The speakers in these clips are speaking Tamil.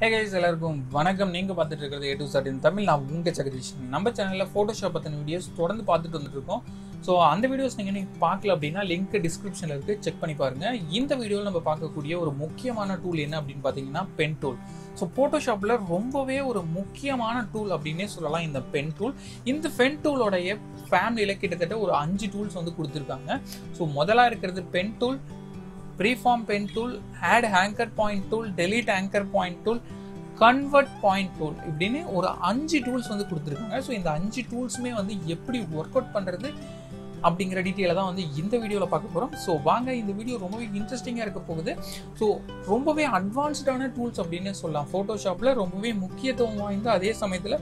ஹே கைஸ் எல்லாருக்கும் வணக்கம். நீங்கள் பார்த்துட்டு இருக்கிறது A to sir in Tamil. நான் உங்கள் ஜெகதீஷ் நம்ம சேனலில் ஃபோட்டோஷாப் பற்றின வீடியோஸ் தொடர்ந்து பார்த்துட்டு வந்துட்டுருக்கோம். ஸோ அந்த வீடியோஸ் நீங்கள் இன்னைக்கு பார்க்கல அப்படின்னா லிங்க் டிஸ்கிரிப்ஷனில் இருக்குது செக் பண்ணி பாருங்கள் இந்த வீடியோவில் நம்ம பார்க்கக்கூடிய ஒரு முக்கியமான டூல் என்ன அப்படின்னு பார்த்தீங்கன்னா பென் டூல் ஸோ ஃபோட்டோஷாப்பில் ரொம்பவே ஒரு முக்கியமான டூல் அப்படின்னே சொல்லலாம் இந்த பென் டூல் இந்த பென் டூலோடைய ஃபேமிலியில் கிட்டத்தட்ட ஒரு அஞ்சு டூல்ஸ் வந்து கொடுத்துருக்காங்க. ஸோ முதலாக இருக்கிறது pen tool freeform pen tool add anchor point tool delete anchor point tool convert point tool இப்படின்னு ஒரு அஞ்சு டூல்ஸ் வந்து கொடுத்துருக்காங்க. ஸோ இந்த அஞ்சு டூல்ஸுமே வந்து எப்படி ஒர்க் அவுட் பண்ணுறது அப்படிங்கிற டீட்டெயிலை தான் வந்து இந்த வீடியோவில் பார்க்க போகிறோம் ஸோ வாங்க இந்த வீடியோ ரொம்பவே இன்ட்ரெஸ்டிங்காக இருக்க போகுது. ஸோ ரொம்பவே அட்வான்ஸ்டான டூல்ஸ் அப்படின்னு சொல்லலாம். ஃபோட்டோஷாப்பில் ரொம்பவே முக்கியத்துவம் வாய்ந்த அதே சமயத்தில்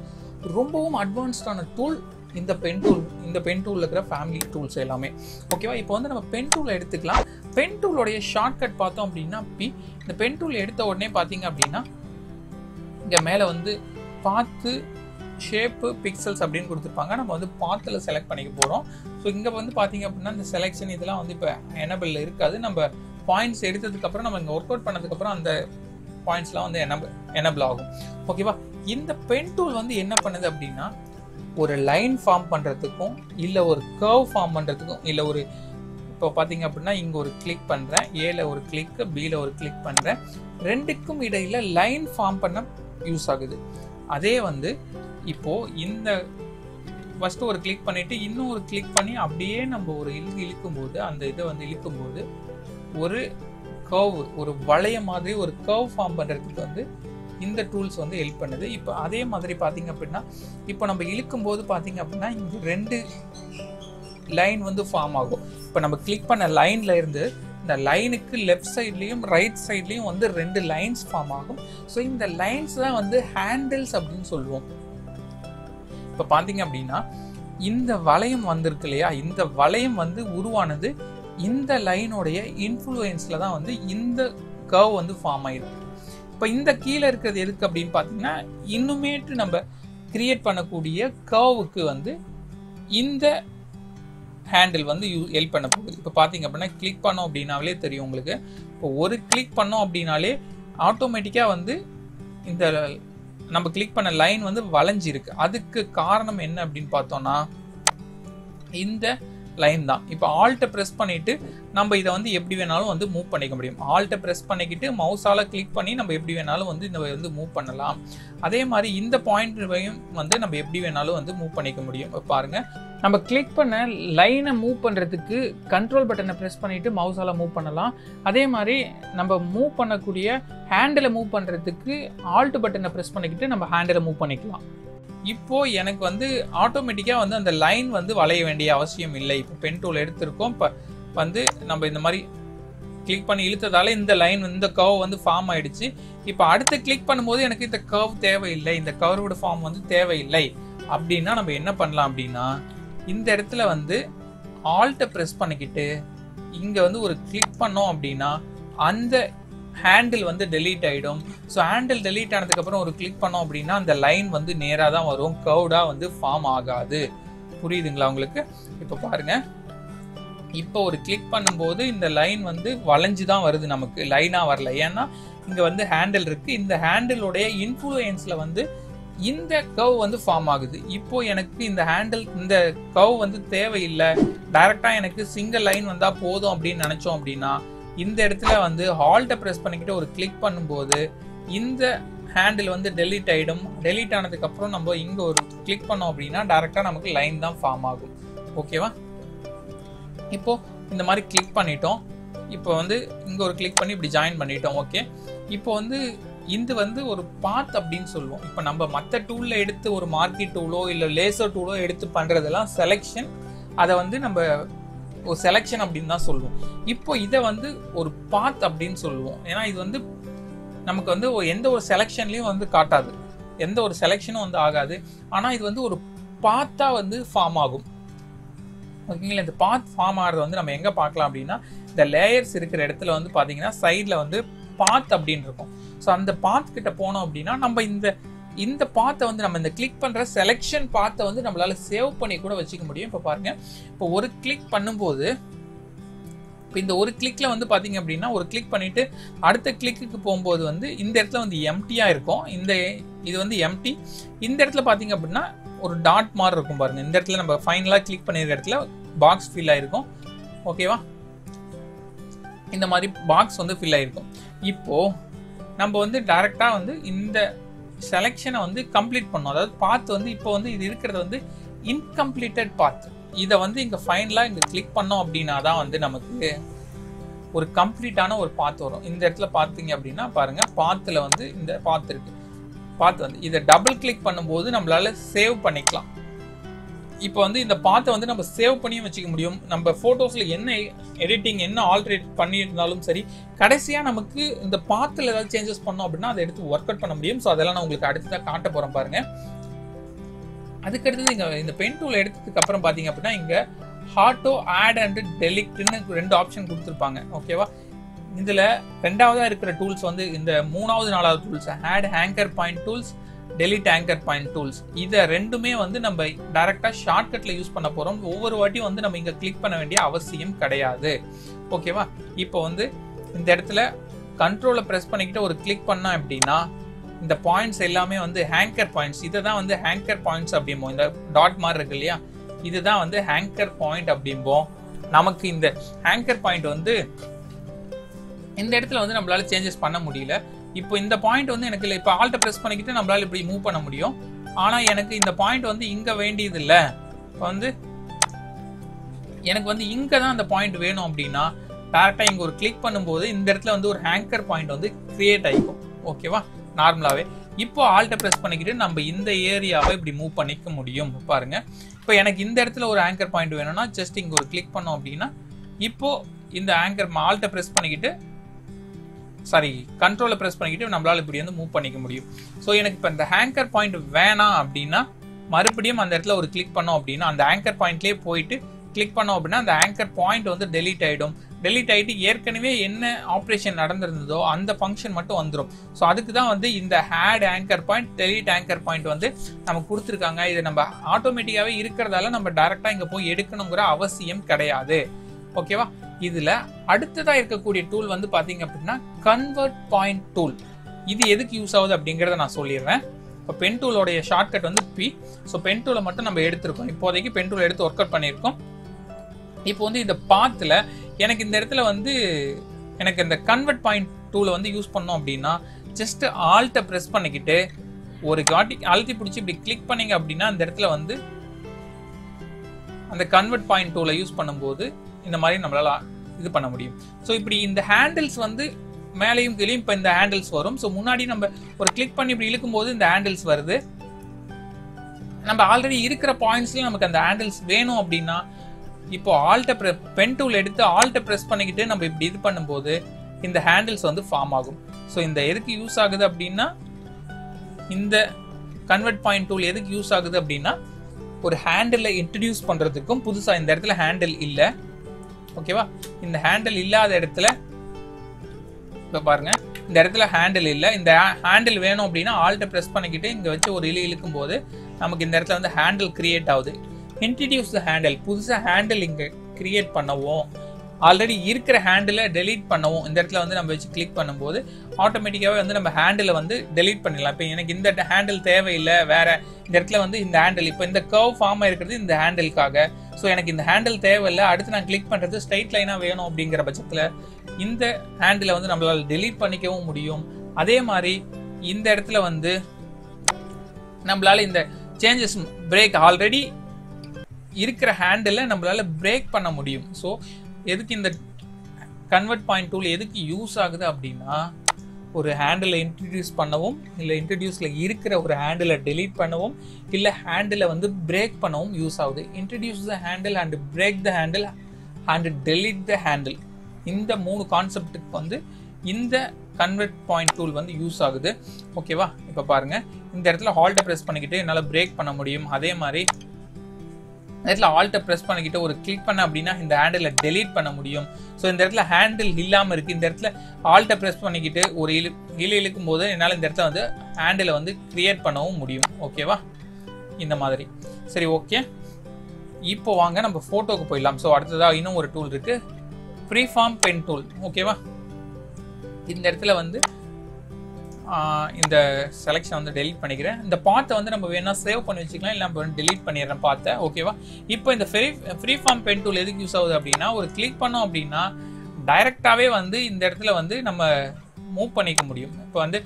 ரொம்பவும் அட்வான்ஸ்டான டூல் இந்த பென் டூல் இந்த பென் டூலில் இருக்கிற ஃபேமிலி டூல்ஸ் எல்லாமே. ஓகேவா இப்போ வந்து நம்ம பென் டூல் எடுத்துக்கலாம். பென் டூலோடைய ஷார்ட்கட் பார்த்தோம் அப்படின்னா பி இந்த பென் டூல் எடுத்த உடனே பார்த்தீங்க அப்படின்னா இங்கே மேலே வந்து பார்த்து ஷேப்பு பிக்சல்ஸ் அப்படின்னு கொடுத்துருப்பாங்க. நம்ம வந்து பாத்தில் செலக்ட் பண்ணிக்க போகிறோம் ஸோ இங்கே வந்து பார்த்தீங்க அப்படின்னா இந்த செலெக்ஷன் இதெல்லாம் வந்து இப்போ எனபிளில் இருக்காது. நம்ம பாயிண்ட்ஸ் எடுத்ததுக்கப்புறம் நம்ம இங்கே ஒர்க் அவுட் பண்ணதுக்கப்புறம் அந்த பாயிண்ட்ஸ்லாம் வந்து எனபிள் எனபிள் ஆகும். ஓகேவா இந்த பென் டூல் வந்து என்ன பண்ணுது அப்படின்னா ஒரு லைன் ஃபார்ம் பண்ணுறதுக்கும் இல்லை ஒரு கர்வ் ஃபார்ம் பண்ணுறதுக்கும் இல்லை ஒரு இப்போ பார்த்தீங்க அப்படின்னா இங்கே ஒரு கிளிக் பண்ணுறேன் ஏல ஒரு கிளிக்கு பியில் ஒரு கிளிக் பண்ணுறேன் ரெண்டுக்கும் இடையில் லைன் ஃபார்ம் பண்ண யூஸ் ஆகுது. அதே வந்து இப்போது இந்த ஃபஸ்ட்டு ஒரு கிளிக் பண்ணிவிட்டு இன்னும் ஒரு கிளிக் பண்ணி அப்படியே நம்ம ஒரு இழுக்கு இழுக்கும்போது அந்த இதை வந்து இழுக்கும்போது ஒரு கர்வ் ஒரு வளைய மாதிரி ஒரு கர்வ் ஃபார்ம் பண்ணுறதுக்கு வந்து இந்த டூல்ஸ் வந்து ஹெல்ப் பண்ணுது. இப்போ அதே மாதிரி பார்த்தீங்க அப்படின்னா இப்போ நம்ம இழுக்கும் போது பார்த்தீங்க அப்படின்னா இங்கே ரெண்டு லைன் வந்து ஃபார்ம் ஆகும். இப்போ நம்ம கிளிக் பண்ண லைனில் இருந்து இந்த லைனுக்கு லெஃப்ட் சைட்லேயும் ரைட் சைட்லேயும் வந்து ரெண்டு லைன்ஸ் ஃபார்ம் ஆகும். ஸோ இந்த லைன்ஸ் தான் வந்து ஹேண்டில்ஸ் அப்படின்னு சொல்லுவோம். இப்போ பார்த்தீங்க அப்படின்னா இந்த வளையம் வந்திருக்கு இல்லையா? இந்த வளையம் வந்து உருவானது இந்த லைனுடைய இன்ஃப்ளூயன்ஸில் தான் வந்து இந்த கர்வ் வந்து ஃபார்ம் ஆயிருக்கு. இப்போ இந்த கீழே இருக்கிறது எதுக்கு அப்படின்னு பார்த்தீங்கன்னா இன்னுமேட்டு நம்ம கிரியேட் பண்ணக்கூடிய கர்வுக்கு வந்து இந்த ஹேண்டில் வந்து யூ ஹெல்ப் பண்ண போகுது. இப்போ பார்த்தீங்க அப்படின்னா கிளிக் பண்ணோம் அப்படின்னாலே தெரியும் உங்களுக்கு. இப்போ ஒரு கிளிக் பண்ணோம் அப்படின்னாலே ஆட்டோமேட்டிக்காக வந்து இந்த நம்ம கிளிக் பண்ண லைன் வந்து வளைஞ்சிருக்கு. அதுக்கு காரணம் என்ன அப்படின்னு பார்த்தோம்னா இந்த லைன் தான். இப்போ ஆல்ட்டை ப்ரெஸ் பண்ணிட்டு நம்ம இதை வந்து எப்படி வேணாலும் வந்து மூவ் பண்ணிக்க முடியும். ஆல்ட்டை ப்ரெஸ் பண்ணிக்கிட்டு மவுஸால் கிளிக் பண்ணி நம்ம எப்படி வேணாலும் வந்து இந்த வந்து மூவ் பண்ணலாம். அதே மாதிரி இந்த பாயிண்ட்வையும் வந்து நம்ம எப்படி வேணாலும் வந்து மூவ் பண்ணிக்க முடியும். பாருங்கள் நம்ம கிளிக் பண்ண லைனை மூவ் பண்ணுறதுக்கு கண்ட்ரோல் பட்டனை ப்ரெஸ் பண்ணிவிட்டு மவுஸால் மூவ் பண்ணலாம். அதே மாதிரி நம்ம மூவ் பண்ணக்கூடிய ஹேண்டில் மூவ் பண்ணுறதுக்கு ஆல்ட் பட்டனை ப்ரெஸ் பண்ணிக்கிட்டு நம்ம ஹேண்டில் மூவ் பண்ணிக்கலாம். இப்போ எனக்கு வந்து ஆட்டோமேட்டிக்காக வந்து அந்த லைன் வந்து வளைய வேண்டிய அவசியம் இல்லை. இப்போ பென் டூல் எடுத்திருக்கோம். இப்போ வந்து நம்ம இந்த மாதிரி கிளிக் பண்ணி இழுத்ததால இந்த லைன் இந்த கர்வ் வந்து ஃபார்ம் ஆயிடுச்சு. இப்போ அடுத்து கிளிக் பண்ணும்போது எனக்கு இந்த கர்வ் தேவையில்லை. இந்த கர்வோட ஃபார்ம் வந்து தேவையில்லை. அப்படின்னா நம்ம என்ன பண்ணலாம் அப்படின்னா இந்த இடத்துல வந்து ஆல்ட்டை ப்ரெஸ் பண்ணிக்கிட்டு இங்கே வந்து ஒரு கிளிக் பண்ணோம் அப்படின்னா அந்த ஹேண்டில் வந்து டெலீட் ஆகிடும் ஸோ ஹேண்டில் டெலீட் ஆனதுக்கப்புறம் ஒரு கிளிக் பண்ணோம் அப்படின்னா அந்த லைன் வந்து நேராக தான் வரும். கவுடாக வந்து ஃபார்ம் ஆகாது. புரியுதுங்களா உங்களுக்கு? இப்போ பாருங்க. இப்போ ஒரு கிளிக் பண்ணும்போது இந்த லைன் வந்து வளைஞ்சு தான் வருது நமக்கு. லைனாக வரல. ஏன்னா இங்கே வந்து ஹேண்டில் இருக்கு. இந்த ஹேண்டிலுடைய இன்ஃப்ளூயன்ஸில் வந்து இந்த கவ் வந்து ஃபார்ம் ஆகுது. இப்போ எனக்கு இந்த ஹேண்டில் இந்த கவ் வந்து தேவையில்லை. டைரெக்டாக எனக்கு சிங்கிள் லைன் வந்தால் போதும் அப்படின்னு நினச்சோம் அப்படின்னா இந்த இடத்துல வந்து ஹால்ட்டை ப்ரெஸ் பண்ணிக்கிட்டு ஒரு கிளிக் பண்ணும்போது இந்த ஹேண்டில் வந்து டெலீட் ஆகிடும் டெலீட் ஆனதுக்கப்புறம் நம்ம இங்கே ஒரு கிளிக் பண்ணோம் அப்படின்னா டேரெக்டாக நமக்கு லைன் தான் ஃபார்ம் ஆகும். ஓகேவா இப்போ இந்த மாதிரி கிளிக் பண்ணிட்டோம். இப்போ வந்து இங்கே ஒரு கிளிக் பண்ணி இப்படி ஜாயின் பண்ணிட்டோம். ஓகே இப்போ வந்து இது வந்து ஒரு பாத் அப்படின்னு சொல்லுவோம். இப்போ நம்ம மற்ற டூலில் எடுத்து ஒரு மார்க்கெட் டூலோ இல்லை லேசர் டூலோ எடுத்து பண்ணுறதெல்லாம் செலெக்ஷன் அதை வந்து நம்ம ஒரு செலெக்ஷன் அப்படின்னு தான் சொல்லுவோம். இப்போ இதை வந்து ஒரு பாத் அப்படின்னு சொல்லுவோம். ஏன்னா இது வந்து நமக்கு வந்து எந்த ஒரு செலெக்ஷன்லையும் வந்து காட்டாது. எந்த ஒரு செலெக்ஷனும் வந்து ஆகாது. ஆனால் இது வந்து ஒரு பாத்தா வந்து ஃபார்ம் ஆகும். ஓகேங்களா இந்த பாத் ஃபார்ம் ஆகிறது வந்து நம்ம எங்கே பார்க்கலாம் அப்படின்னா இந்த லேயர்ஸ் இருக்கிற இடத்துல வந்து பார்த்தீங்கன்னா சைடில் வந்து பாத் அப்படின்னு இருக்கும். ஸோ அந்த பாத் கிட்ட போனோம் அப்படின்னா நம்ம இந்த இந்த பாத்தை வந்து நம்ம இந்த கிளிக் பண்ணுற செலெக்ஷன் பாத்தை வந்து நம்மளால சேவ் பண்ணி கூட வச்சுக்க முடியும். இப்போ பாருங்க. இப்போ ஒரு கிளிக் பண்ணும்போது இப்போ இந்த ஒரு கிளிக்கில் வந்து பார்த்தீங்க அப்படின்னா ஒரு கிளிக் பண்ணிவிட்டு அடுத்த கிளிக்கு போகும்போது வந்து இந்த இடத்துல வந்து எம்டியாக இருக்கும். இந்த இது வந்து எம்டி இந்த இடத்துல பார்த்தீங்க அப்படின்னா ஒரு டாட் மாதிரி இருக்கும் பாருங்க. இந்த இடத்துல நம்ம ஃபைனலாக கிளிக் பண்ணிருக்க இடத்துல பாக்ஸ் ஃபில் ஆயிருக்கும். ஓகேவா இந்த மாதிரி பாக்ஸ் வந்து ஃபில் ஆயிருக்கும். இப்போ நம்ம வந்து டைரெக்டாக வந்து இந்த செலெக்ஷனை வந்து கம்ப்ளீட் பண்ணோம். அதாவது பாத் வந்து இப்போ வந்து இது இருக்கிறது வந்து இன்கம்ப்ளீட்டட் பாத் இதை வந்து இங்கே ஃபைனலாக இங்கே கிளிக் பண்ணோம் அப்படின்னா தான் வந்து நமக்கு ஒரு கம்ப்ளீட்டான ஒரு பாத் வரும். இந்த இடத்துல பார்த்தீங்க அப்படின்னா பாருங்க பாத்தில் வந்து இந்த பாத் இருக்கு. பாத் வந்து இதை டபுள் கிளிக் பண்ணும்போது நம்மளால சேவ் பண்ணிக்கலாம். இப்போ வந்து இந்த பாத்தை வந்து நம்ம சேவ் பண்ணியும் வச்சுக்க முடியும். நம்ம ஃபோட்டோஸில் என்ன எடிட்டிங் என்ன ஆல்ட்ரேட் பண்ணியிருந்தாலும் சரி கடைசியாக நமக்கு இந்த பாத்தில் ஏதாவது சேஞ்சஸ் பண்ணோம் அப்படின்னா அதை எடுத்து ஒர்க் அவுட் பண்ண முடியும். ஸோ அதெல்லாம் நான் உங்களுக்கு அடுத்ததாக காட்ட போகிறேன் பாருங்க. அதுக்கடுத்தது இங்கே இந்த பென் டூல் எடுத்ததுக்கு அப்புறம் பார்த்தீங்க அப்படின்னா இங்கே ஹாட்டோ ஆட் அண்ட் டெலிக்ட்னு ரெண்டு ஆப்ஷன் கொடுத்துருப்பாங்க. ஓகேவா இதில் ரெண்டாவதாக இருக்கிற டூல்ஸ் வந்து இந்த மூணாவது நாலாவது tools add anchor point tools delete anchor point tools. இதை ரெண்டுமே வந்து நம்ம டைரெக்டாக ஷார்ட்கட்டில் யூஸ் பண்ண போகிறோம் ஒவ்வொரு வாட்டியும் வந்து நம்ம இங்கே கிளிக் பண்ண வேண்டிய அவசியம் கிடையாது. ஓகேவா இப்போ வந்து இந்த இடத்துல கண்ட்ரோலை ப்ரெஸ் பண்ணிக்கிட்டு ஒரு கிளிக் பண்ணோம் அப்படின்னா இந்த பாயிண்ட்ஸ் எல்லாமே வந்து ஹேங்கர் பாயிண்ட்ஸ் இதை தான் வந்து ஹேங்கர் பாயிண்ட்ஸ் அப்படிம்போம். இந்த டாட் மாதிரி இருக்கு இல்லையா? இதுதான் வந்து ஹேங்கர் பாயிண்ட் அப்படிம்போம். நமக்கு இந்த ஹேங்கர் பாயிண்ட் வந்து இந்த இடத்துல வந்து நம்மளால சேஞ்சஸ் பண்ண முடியல. இப்போ இந்த பாயிண்ட் வந்து எனக்கு இல்லை. இப்போ ஆல்ட்டை ப்ரெஸ் பண்ணிக்கிட்டு நம்மளால இப்படி மூவ் பண்ண முடியும். ஆனால் எனக்கு இந்த பாயிண்ட் வந்து இங்கே வேண்டியது இல்லை. இப்போ வந்து எனக்கு வந்து இங்கே தான் அந்த பாயிண்ட் வேணும் அப்படின்னா டேரெக்டாக இங்கே ஒரு கிளிக் பண்ணும்போது இந்த இடத்துல வந்து ஒரு ஹேங்கர் பாயிண்ட் வந்து கிரியேட் ஆகிக்கும் ஓகேவா நார்மலாகவே இப்போ ஆல்ட்டை ப்ரெஸ் பண்ணிக்கிட்டு நம்ம இந்த ஏரியாவை இப்படி மூவ் பண்ணிக்க முடியும். பாருங்க. இப்போ எனக்கு இந்த இடத்துல ஒரு ஆங்கர் பாயிண்ட் வேணும்னா ஜஸ்ட் இங்கே ஒரு கிளிக் பண்ணோம் அப்படின்னா இப்போ இந்த ஆங்கர் ஆல்ட்டை ப்ரெஸ் பண்ணிக்கிட்டு சாரி கண்ட்ரோலை ப்ரெஸ் பண்ணிக்கிட்டு நம்மளால் இப்படி வந்து மூவ் பண்ணிக்க முடியும். ஸோ எனக்கு இப்போ இந்த ஹேங்கர் பாயிண்ட் வேணாம் அப்படின்னா மறுபடியும் அந்த இடத்துல ஒரு கிளிக் பண்ணோம் அப்படின்னா அந்த ஆங்கர் பாயிண்ட்லேயே போயிட்டு கிளிக் பண்ணோம் அப்படின்னா அந்த ஆங்கர் பாயிண்ட் வந்து டெலீட் ஆகிடும் டெலீட் ஆகிட்டு ஏற்கனவே என்ன ஆப்ரேஷன் நடந்திருந்ததோ அந்த ஃபங்க்ஷன் மட்டும் வந்துடும் ஸோ அதுக்கு தான் வந்து இந்த add anchor point delete anchor point வந்து நமக்கு கொடுத்துருக்காங்க. இது நம்ம ஆட்டோமேட்டிக்காகவே இருக்கிறதால நம்ம டைரெக்டாக இங்கே போய் எடுக்கணுங்கிற அவசியம் கிடையாது. ஓகேவா இதில் அடுத்ததாக இருக்கக்கூடிய டூல் வந்து பார்த்தீங்க அப்படின்னா கன்வெர்ட் பாயிண்ட் டூல் இது எதுக்கு யூஸ் ஆகுது அப்படிங்கிறத நான் சொல்லிடுறேன். இப்போ பென் டூலோடைய ஷார்ட்கட் வந்து பி ஸோ பென் டூலை மட்டும் நம்ம எடுத்திருக்கோம். இப்போதைக்கு பென் டூல் எடுத்து ஒர்க் அவுட் பண்ணியிருக்கோம். இப்போ வந்து இந்த பாத்தில் எனக்கு இந்த இடத்துல வந்து எனக்கு இந்த கன்வெர்ட் பாயிண்ட் டூலை வந்து யூஸ் பண்ணோம் அப்படின்னா ஜஸ்ட் ஆல்ட்டை ப்ரெஸ் பண்ணிக்கிட்டு ஒரு காட்டி அழுத்தி பிடிச்சி இப்படி கிளிக் பண்ணீங்க அப்படின்னா அந்த இடத்துல வந்து அந்த கன்வெர்ட் பாயிண்ட் டூலை யூஸ் பண்ணும்போது இந்த மாதிரி நம்மளால இது பண்ண முடியும். ஸோ இப்படி இந்த ஹேண்டில்ஸ் வந்து மேலேயும் கீழேயும் இப்போ இந்த ஹேண்டில்ஸ் வரும். ஸோ முன்னாடி நம்ம ஒரு கிளிக் பண்ணி இப்படி இழுக்கும்போது இந்த ஹேண்டில்ஸ் வருது. நம்ம ஆல்ரெடி இருக்கிற பாயிண்ட்ஸ்லையும் நமக்கு அந்த ஹேண்டில்ஸ் வேணும் அப்படின்னா இப்போ ஆல்ட்ட ப்ரெ பென் டூல் எடுத்து ஆல்ட்ட ப்ரெஸ் பண்ணிக்கிட்டு நம்ம இப்படி இது பண்ணும்போது இந்த ஹேண்டில்ஸ் வந்து ஃபார்ம் ஆகும். ஸோ இந்த எதுக்கு யூஸ் ஆகுது அப்படின்னா இந்த கன்வெர்ட் பாயிண்ட் டூல் எதுக்கு யூஸ் ஆகுது அப்படின்னா ஒரு ஹேண்டிலை இன்ட்ரடியூஸ் பண்ணுறதுக்கும் புதுசாக இந்த இடத்துல ஹேண்டில் இல்லை. ஓகேவா இந்த ஹேண்டில் இல்லாத இடத்துல இப்போ பாருங்க. இந்த இடத்துல ஹேண்டில் இல்லை. இந்த ஹேண்டில் வேணும் அப்படின்னா ஆல்ட்டை ப்ரெஸ் பண்ணிக்கிட்டு இங்கே வச்சு ஒரு இலி இழுக்கும் போது நமக்கு இந்த இடத்துல வந்து ஹேண்டில் கிரியேட் ஆகுது. இன்ட்ரடியூஸ் த ஹேண்டில் புதுசாக ஹேண்டில் இங்கே கிரியேட் பண்ணவும் ஆல்ரெடி இருக்கிற ஹேண்டிலை டெலீட் பண்ணவும் இந்த இடத்துல வந்து நம்ம வச்சு கிளிக் பண்ணும்போது ஆட்டோமேட்டிக்காகவே வந்து நம்ம ஹேண்டில் வந்து டெலீட் பண்ணிடலாம். இப்போ எனக்கு இந்த ஹேண்டில் தேவையில்லை வேற இந்த இடத்துல வந்து இந்த ஹேண்டில் இப்போ இந்த கர்வ் ஃபார்ம் இருக்கிறது இந்த ஹேண்டிலுக்காக ஸோ எனக்கு இந்த ஹேண்டில் தேவையில்லை அடுத்து நான் கிளிக் பண்ணுறது ஸ்ட்ரைட் லைனாக வேணும் அப்படிங்கிற பட்சத்தில் இந்த ஹேண்டிலை வந்து நம்மளால் டெலீட் பண்ணிக்கவும் முடியும். அதே மாதிரி இந்த இடத்துல வந்து நம்மளால இந்த சேஞ்சஸ் பிரேக் ஆல்ரெடி இருக்கிற ஹேண்டில் நம்மளால் பிரேக் பண்ண முடியும். ஸோ எதுக்கு இந்த கன்வெர்ட் பாயிண்ட் டூல் எதுக்கு யூஸ் ஆகுது அப்படின்னா ஒரு ஹேண்டிலை இன்ட்ரடியூஸ் பண்ணவும் இல்லை இன்ட்ரடியூஸில் இருக்கிற ஒரு ஹேண்டிலை டெலீட் பண்ணவும் இல்லை ஹேண்டிலை வந்து பிரேக் பண்ணவும் யூஸ் ஆகுது. Introduce the handle and break the handle and delete the handle இந்த மூணு கான்செப்டுக்கு வந்து இந்த கன்வெர்ட் பாயிண்ட் டூல் வந்து யூஸ் ஆகுது. ஓகேவா இப்போ பாருங்கள் இந்த இடத்துல ஹால்ட்டை ப்ரெஸ் பண்ணிக்கிட்டு என்னால் பிரேக் பண்ண முடியும். அதே மாதிரி இந்த இடத்துல ஆல்ட்டை ப்ரெஸ் பண்ணிக்கிட்டு ஒரு கிளிக் பண்ண அப்படின்னா இந்த ஹேண்டில் டெலீட் பண்ண முடியும். ஸோ இந்த இடத்துல ஹேண்டில் இல்லாமல் இருக்குது இந்த இடத்துல ஆல்ட்டை ப்ரெஸ் பண்ணிக்கிட்டு ஒரு இழு இழு இழுக்கும் போது என்னால் இந்த இடத்துல வந்து ஹேண்டிலை வந்து கிரியேட் பண்ணவும் முடியும். ஓகேவா இந்த மாதிரி. சரி ஓகே இப்போ வாங்க நம்ம ஃபோட்டோக்கு போயிடலாம். ஸோ அடுத்ததாக இன்னும் ஒரு டூல் இருக்குது ஃப்ரீஃபார்ம் பென் டூல் ஓகேவா இந்த இடத்துல வந்து இந்த செலெக்ஷன் வந்து டெலிட் பண்ணிக்கிறேன். இந்த பாத்தை வந்து நம்ம வேணா சேவ் பண்ணி வச்சுக்கலாம் இல்லை நம்ம டெலிட் பண்ணிடுறேன் பாத்தை ஓகேவா இப்போ இந்த free free form pen tool எதுக்கு யூஸ் ஆகுது அப்படின்னா ஒரு கிளிக் பண்ணோம் அப்படின்னா டைரெக்டாகவே வந்து இந்த இடத்துல வந்து நம்ம மூவ் பண்ணிக்க முடியும். இப்போ வந்து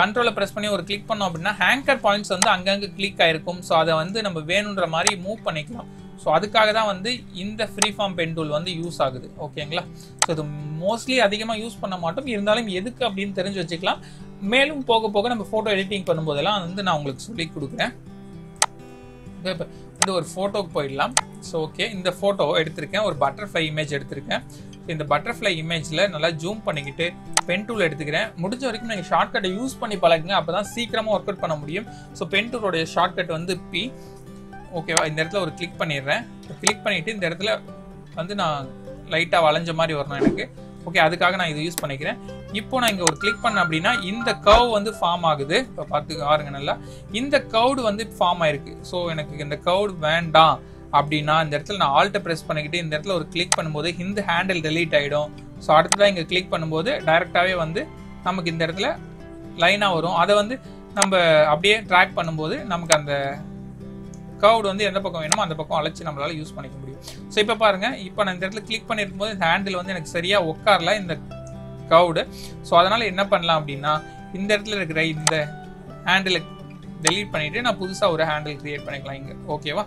கண்ட்ரோலை ப்ரெஸ் பண்ணி ஒரு கிளிக் பண்ணோம் அப்படின்னா ஹேங்கர் பாயிண்ட்ஸ் வந்து அங்கங்கே கிளிக் ஆயிருக்கும். ஸோ அதை வந்து நம்ம வேணுன்ற மாதிரி மூவ் பண்ணிக்கலாம். ஸோ அதுக்காக தான் வந்து இந்த ஃப்ரீ ஃபார்ம் பென் டூல் வந்து யூஸ் ஆகுது. ஓகேங்களா ஸோ இது மோஸ்ட்லி அதிகமாக யூஸ் பண்ண மாட்டோம். இருந்தாலும் எதுக்கு அப்படின்னு தெரிஞ்சு வச்சுக்கலாம். மேலும் போக போக நம்ம ஃபோட்டோ எடிட்டிங் பண்ணும்போதெல்லாம் வந்து நான் உங்களுக்கு சொல்லி கொடுக்குறேன். இப்போ இப்போ வந்து ஒரு ஃபோட்டோக்கு போயிடலாம். ஸோ ஓகே இந்த ஃபோட்டோ எடுத்திருக்கேன். ஒரு பட்டர்ஃப்ளை இமேஜ் எடுத்திருக்கேன். இந்த பட்டர்ஃப்ளை இமேஜில் நல்லா ஜூம் பண்ணிக்கிட்டு பென் டூல் எடுத்துக்கிறேன். முடிஞ்ச வரைக்கும் நீங்கள் ஷார்ட்கட்டை யூஸ் பண்ணி பழகுங்க. அப்போ தான் சீக்கிரமாக ஒர்க் அவுட் பண்ண முடியும். ஸோ பென் டூலோடைய ஷார்ட்கட் வந்து பி ஓகேவா இந்த இடத்துல ஒரு கிளிக் பண்ணிடுறேன். கிளிக் பண்ணிவிட்டு இந்த இடத்துல வந்து நான் லைட்டாக வளைஞ்ச மாதிரி வரணும் எனக்கு. ஓகே அதுக்காக நான் இதை யூஸ் பண்ணிக்கிறேன். இப்போ நான் இங்கே ஒரு கிளிக் பண்ணேன் அப்படின்னா இந்த கவ் வந்து ஃபார்ம் ஆகுது. இப்போ பார்த்து பாருங்க நல்லா. இந்த கவுடு வந்து ஃபார்ம் ஆயிருக்கு. ஸோ எனக்கு இந்த கவுடு வேண்டாம் அப்படின்னா இந்த இடத்துல நான் ஆல்ட்டை ப்ரெஸ் பண்ணிக்கிட்டு இந்த இடத்துல ஒரு கிளிக் பண்ணும்போது இந்த ஹேண்டில் டெலீட் ஆகிடும் ஸோ அடுத்ததாக இங்கே கிளிக் பண்ணும்போது டைரெக்டாகவே வந்து நமக்கு இந்த இடத்துல லைனாக வரும். அதை வந்து நம்ம அப்படியே ட்ராக் பண்ணும்போது நமக்கு அந்த கவுடு வந்து எந்த பக்கம் வேணுமோ அந்த பக்கம் அழைச்சி நம்மளால யூஸ் பண்ணிக்க முடியும். ஸோ இப்போ பாருங்க இப்போ நான் இந்த இடத்துல கிளிக் பண்ணிருக்கும் போது இந்த ஹேண்டில் வந்து எனக்கு சரியா உட்காரல இந்த கவுடு ஸோ அதனால என்ன பண்ணலாம் அப்படின்னா இந்த இடத்துல இருக்கிற இந்த ஹேண்டிலை டெலீட் பண்ணிட்டு நான் புதுசாக ஒரு ஹேண்டில் கிரியேட் பண்ணிக்கலாம் இங்கே. ஓகேவா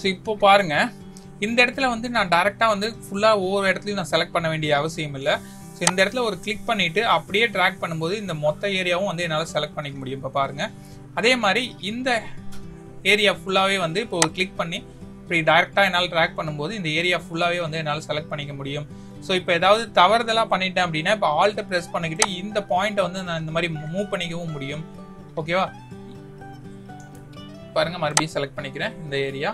ஸோ இப்போ பாருங்கள் இந்த இடத்துல வந்து நான் டைரெக்டாக வந்து ஃபுல்லாக ஒவ்வொரு இடத்துலையும் நான் செலக்ட் பண்ண வேண்டிய அவசியம் இல்லை. ஸோ இந்த இடத்துல ஒரு கிளிக் பண்ணிவிட்டு அப்படியே ட்ராக் பண்ணும்போது இந்த மொத்த ஏரியாவும் வந்து என்னால் செலக்ட் பண்ணிக்க முடியும். இப்போ பாருங்கள் அதே மாதிரி இந்த ஏரியா ஃபுல்லாகவே வந்து இப்போ ஒரு கிளிக் பண்ணி இப்படி டைரெக்டாக என்னால் ட்ராக் பண்ணும்போது இந்த ஏரியா ஃபுல்லாகவே வந்து என்னால் செலக்ட் பண்ணிக்க முடியும். ஸோ இப்போ ஏதாவது தவறுதலாக பண்ணிட்டேன் அப்படின்னா இப்போ ஆல்ட்டை ப்ரெஸ் பண்ணிக்கிட்டு இந்த பாயிண்ட்டை வந்து நான் இந்த மாதிரி மூவ் பண்ணிக்கவும் முடியும். ஓகேவா பாருங்கள் மறுபடியும் செலக்ட் பண்ணிக்கிறேன் இந்த ஏரியா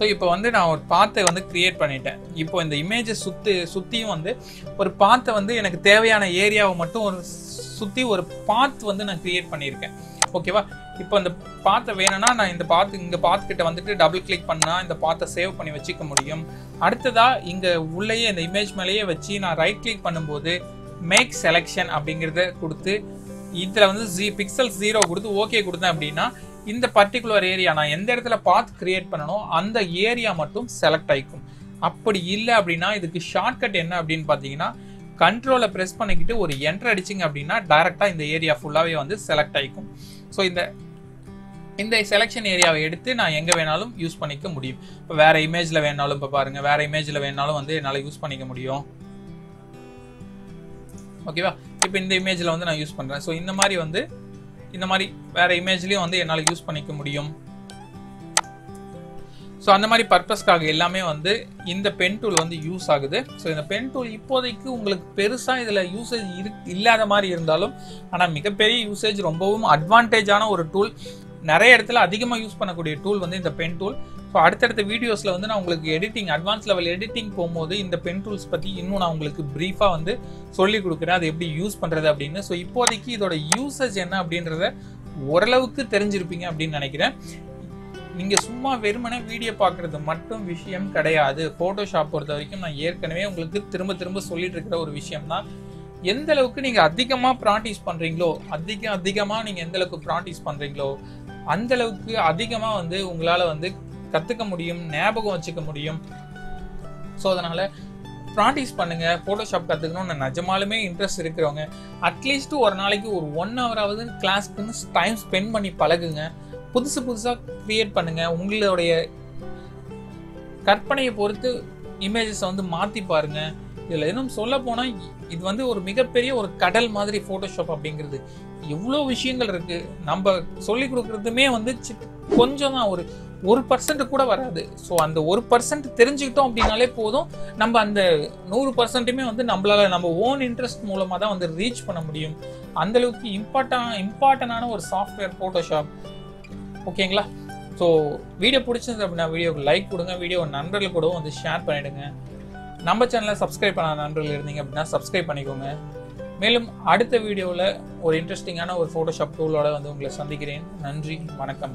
ஸோ இப்போ வந்து நான் ஒரு பாத்தை வந்து கிரியேட் பண்ணிட்டேன். இப்போ இந்த இமேஜை சுற்றி சுற்றியும் வந்து ஒரு பாத்தை வந்து எனக்கு தேவையான ஏரியாவை மட்டும் ஒரு சுற்றி ஒரு பாத் வந்து நான் கிரியேட் பண்ணியிருக்கேன். ஓகேவா இப்போ இந்த பாத்தை வேணும்னா நான் இந்த பாத்து இங்கே பாத்துக்கிட்ட வந்துட்டு டபுள் கிளிக் பண்ணால் இந்த பாத்தை சேவ் பண்ணி வச்சுக்க முடியும். அடுத்ததா இங்கே உள்ளேயே இந்த இமேஜ் மேலேயே வச்சு நான் ரைட் கிளிக் பண்ணும்போது மேக் செலெக்ஷன் அப்படிங்கிறத கொடுத்து இதில் வந்து ஜி பிக்சல் ஜீரோ கொடுத்து ஓகே கொடுத்தேன் அப்படின்னா இந்த பர்டிகுலர் ஏரியா நான் எந்த இடத்துல பாத் கிரியேட் பண்ணணும் அந்த ஏரியா மட்டும் செலக்ட் ஆகிக்கும் அப்படி இல்லை அப்படின்னா இதுக்கு ஷார்ட்கட் என்ன அப்படின்னு பார்த்தீங்கன்னா கண்ட்ரோலை ப்ரெஸ் பண்ணிக்கிட்டு ஒரு என்டர் அடிச்சிங்க அப்படின்னா டைரெக்டாக இந்த ஏரியா ஃபுல்லாகவே வந்து செலக்ட் ஆகிக்கும் ஸோ இந்த இந்த செலெக்ஷன் ஏரியாவை எடுத்து நான் எங்கே வேணாலும் யூஸ் பண்ணிக்க முடியும். இப்போ வேற இமேஜில் வேணாலும் இப்போ பாருங்கள் வேற இமேஜில் வேணாலும் வந்து என்னால் யூஸ் பண்ணிக்க முடியும். ஓகேவா இப்போ இந்த இமேஜில் வந்து நான் யூஸ் பண்ணுறேன் ஸோ இந்த மாதிரி வந்து இந்த மாதிரி வேற இமேஜ்லேயும் வந்து என்னால் யூஸ் பண்ணிக்க முடியும். ஸோ அந்த மாதிரி பர்பஸ்க்காக எல்லாமே வந்து இந்த பென் டூல் வந்து யூஸ் ஆகுது. ஸோ இந்த பென் டூல் இப்போதைக்கு உங்களுக்கு பெருசாக இதில் யூசேஜ் இரு இல்லாத மாதிரி இருந்தாலும் ஆனால் மிகப்பெரிய யூசேஜ் ரொம்பவும் அட்வான்டேஜான ஒரு டூல் நிறைய இடத்துல அதிகமாக யூஸ் பண்ணக்கூடிய டூல் வந்து இந்த பென் டூல் ஸோ அடுத்தடுத்த வீடியோஸில் வந்து நான் உங்களுக்கு எடிட்டிங் அட்வான்ஸ் லெவல் எடிட்டிங் போகும்போது இந்த பென் டூல்ஸ் பற்றி இன்னும் நான் உங்களுக்கு ப்ரீஃபாக வந்து சொல்லி கொடுக்குறேன். அது எப்படி யூஸ் பண்ணுறது அப்படின்னு. ஸோ இப்போதைக்கு இதோட யூசேஜ் என்ன அப்படின்றத ஓரளவுக்கு தெரிஞ்சிருப்பீங்க அப்படின்னு நினைக்கிறேன். நீங்கள் சும்மா வெறுமனே வீடியோ பார்க்குறது மட்டும் விஷயம் கிடையாது. ஃபோட்டோஷாப் பொறுத்த வரைக்கும் நான் ஏற்கனவே உங்களுக்கு திரும்ப திரும்ப சொல்லிட்டு இருக்கிற ஒரு விஷயம் தான் எந்த அளவுக்கு நீங்கள் அதிகமாக ப்ராக்டிஸ் பண்ணுறீங்களோ அதிக அதிகமாக நீங்கள் எந்த அளவுக்கு ப்ராக்டிஸ் பண்ணுறீங்களோ அந்த அளவுக்கு அதிகமாக வந்து உங்களால் வந்து கத்துக்க முடியும் ஞாபகம் வச்சுக்க முடியும். ஸோ அதனால ப்ராக்டிஸ் பண்ணுங்க ஃபோட்டோஷாப் கற்றுக்கணும்னு நிஜமாலுமே இன்ட்ரெஸ்ட் இருக்கிறவங்க. அட்லீஸ்ட் ஒரு நாளைக்கு ஒரு ஒன் ஹவராவது கிளாஸ்க்குன்னு டைம் ஸ்பெண்ட் பண்ணி பழகுங்க. புதுசு புதுசாக க்ரியேட் பண்ணுங்க. உங்களுடைய கற்பனையை பொறுத்து இமேஜஸை வந்து மாற்றி பாருங்க. இதில் இன்னும் சொல்ல போனால் இது வந்து ஒரு மிகப்பெரிய ஒரு கடல் மாதிரி ஃபோட்டோஷாப் அப்படிங்கிறது. எவ்வளோ விஷயங்கள் இருக்கு. நம்ம சொல்லி கொடுக்குறதுமே வந்து கொஞ்சம் தான் ஒரு ஒரு பர்சன்ட் கூட வராது. ஸோ அந்த ஒரு பர்சன்ட் தெரிஞ்சுக்கிட்டோம் அப்படின்னாலே போதும். நம்ம அந்த நூறு பர்சன்ட்டுமே வந்து நம்மளால நம்ம ஓன் இன்ட்ரெஸ்ட் மூலமாக தான் வந்து ரீச் பண்ண முடியும். அந்தளவுக்கு இம்பார்ட்டன் இம்பார்ட்டனான ஒரு சாஃப்ட்வேர் ஃபோட்டோஷாப் ஓகேங்களா ஸோ வீடியோ பிடிச்சிருந்தது அப்படின்னா வீடியோக்கு லைக் கொடுங்க. வீடியோ நண்பர்கள் கூட வந்து ஷேர் பண்ணிவிடுங்க நம்ம சேனலை சப்ஸ்கிரைப் பண்ண நண்பர்கள் இருந்தீங்க அப்படின்னா சப்ஸ்கிரைப் பண்ணிக்கோங்க. மேலும் அடுத்த வீடியோவில் ஒரு இன்ட்ரெஸ்டிங்கான ஒரு ஃபோட்டோஷாப் டூலோட வந்து உங்களை சந்திக்கிறேன். நன்றி வணக்கம்.